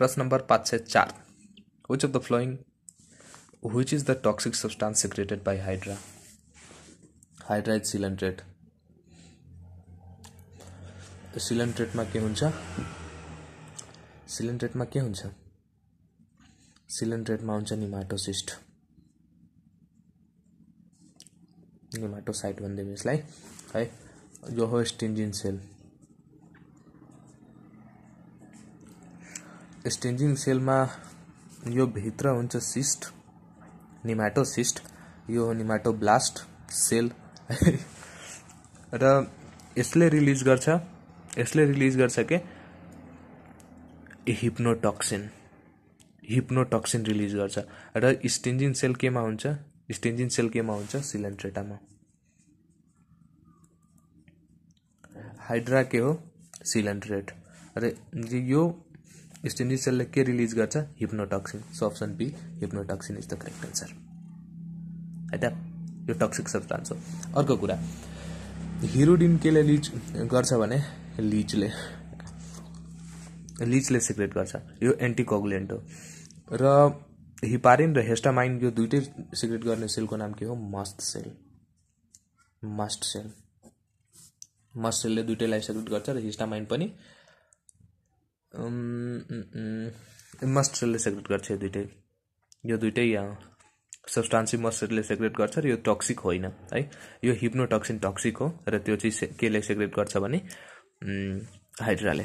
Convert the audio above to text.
प्रश्न नम्बर पाँच सय चार। Which of the following which is the toxic substance secreted by hydra hydra is coelenterate सिलेन्ट्रेटमा के हुन्छ? सिलेन्ट्रेटमा के हुन्छ? सिलेन्ट्रेटमा हुन्छ निमाटोसिस्ट निमाटोसाइट भनिदिउँ यसलाई है? यो हो स्टिन्जिन सेल स्टिन्जिङ सेलमा यो भित्र हुन्छ सिस्ट निमाटोसिस्ट यो हो निमाटोब्लास्ट सेल। र यसले रिलिज गर्छ यसले रिलिज गर्छ के? हिप्नोटक्सिन। हिप्नोटक्सिन रिलिज गर्छ। र स्टिन्जिन सेल केमा हुन्छ? स्टिन्जिन सेल केमा हुन्छ? सिलेन्ट्रेटामा हाइड्रा के हो? सिलेन्ट्रेट र यो स्टिन्जिन सेलले के रिलिज गर्छ hypnotoxin so option B hypnotoxin is the correct answer है त यो टक्सिक सब्सटान्स हो। अर्को कुरा हिरोडिन केले लिज गर्छ भने लिचले लिचले सिक्रेट गर्छ। यो एन्टिकोगुलेन्ट हो। र हिपारिन र हेस्टामाइन यो दुइटै सिक्रेट गर्ने सेलको नाम के हो? Mast cell mast cell mast सेलले दुइटैलाई सिक्रेट गर्छ र हिस्टामाइन पनि मस्ट सेलले सेक्रेट गर्छ यो दुइटै। यो दुइटै सब्सटान्सी मस्ट सेलले सेक्रेट गर्छ र यो टक्सिक होइन है? यो हिप्नोटक्सिन टक्सिक हो र त्यो चाहिँ केले सेक्रेट गर्छ भने हाइड्राले